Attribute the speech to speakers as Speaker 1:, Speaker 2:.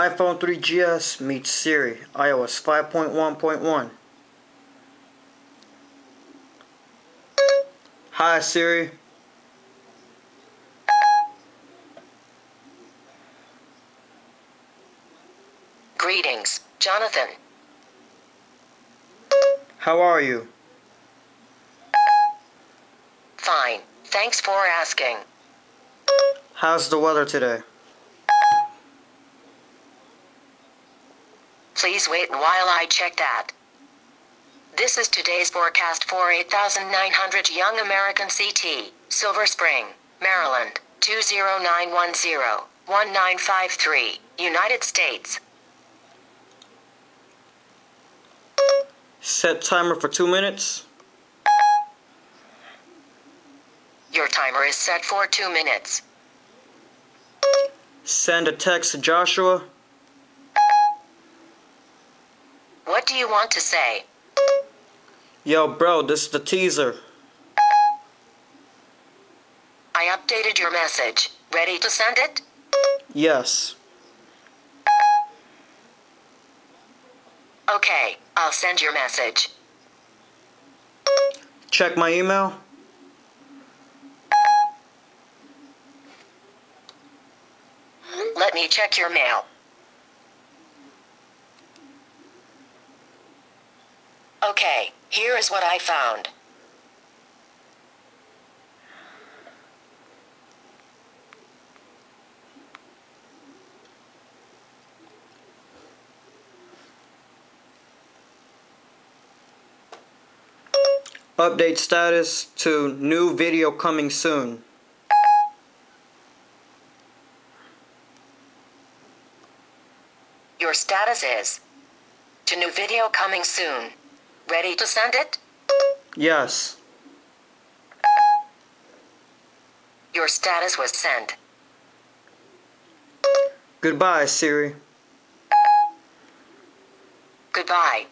Speaker 1: iPhone 3GS meets Siri, iOS 5.1.1. Hi Siri.
Speaker 2: Greetings, Jonathan.
Speaker 1: How are you?
Speaker 2: Fine, thanks for asking.
Speaker 1: How's the weather today?
Speaker 2: Please wait while I check that. This is today's forecast for 8900 Young American CT, Silver Spring, Maryland, 20910 1953, United States.
Speaker 1: Set timer for two minutes.
Speaker 2: Your timer is set for two minutes.
Speaker 1: Send a text to Joshua.
Speaker 2: What do you want to say?
Speaker 1: Yo, bro, this is the teaser.
Speaker 2: I updated your message. Ready to send it?
Speaker 1: Yes.
Speaker 2: Okay, I'll send your message.
Speaker 1: Check my email.
Speaker 2: Let me check your mail. Okay, here is what I found.
Speaker 1: Update status to new video coming soon.
Speaker 2: Your status is to new video coming soon. Ready to send it?
Speaker 1: Yes.
Speaker 2: Your status was sent.
Speaker 1: Goodbye, Siri.
Speaker 2: Goodbye.